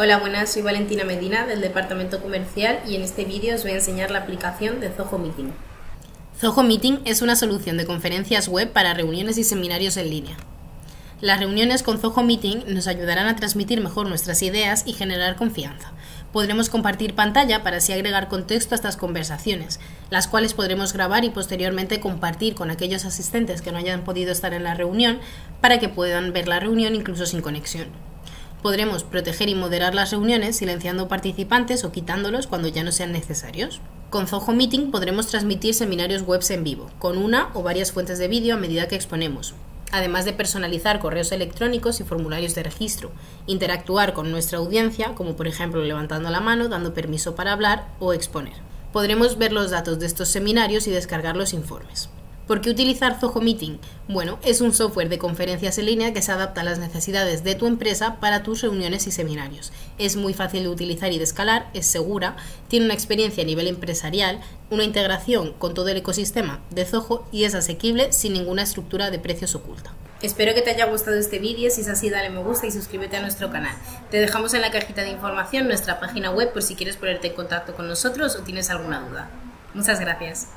Hola, buenas, soy Valentina Medina del Departamento Comercial y en este vídeo os voy a enseñar la aplicación de Zoho Meeting. Zoho Meeting es una solución de conferencias web para reuniones y seminarios en línea. Las reuniones con Zoho Meeting nos ayudarán a transmitir mejor nuestras ideas y generar confianza. Podremos compartir pantalla para así agregar contexto a estas conversaciones, las cuales podremos grabar y posteriormente compartir con aquellos asistentes que no hayan podido estar en la reunión para que puedan ver la reunión incluso sin conexión. Podremos proteger y moderar las reuniones silenciando participantes o quitándolos cuando ya no sean necesarios. Con Zoho Meeting podremos transmitir seminarios web en vivo, con una o varias fuentes de vídeo a medida que exponemos, además de personalizar correos electrónicos y formularios de registro, interactuar con nuestra audiencia, como por ejemplo levantando la mano, dando permiso para hablar o exponer. Podremos ver los datos de estos seminarios y descargar los informes. ¿Por qué utilizar Zoho Meeting? Bueno, es un software de conferencias en línea que se adapta a las necesidades de tu empresa para tus reuniones y seminarios. Es muy fácil de utilizar y de escalar, es segura, tiene una experiencia a nivel empresarial, una integración con todo el ecosistema de Zoho y es asequible sin ninguna estructura de precios oculta. Espero que te haya gustado este vídeo, si es así dale me gusta y suscríbete a nuestro canal. Te dejamos en la cajita de información nuestra página web por si quieres ponerte en contacto con nosotros o tienes alguna duda. Muchas gracias.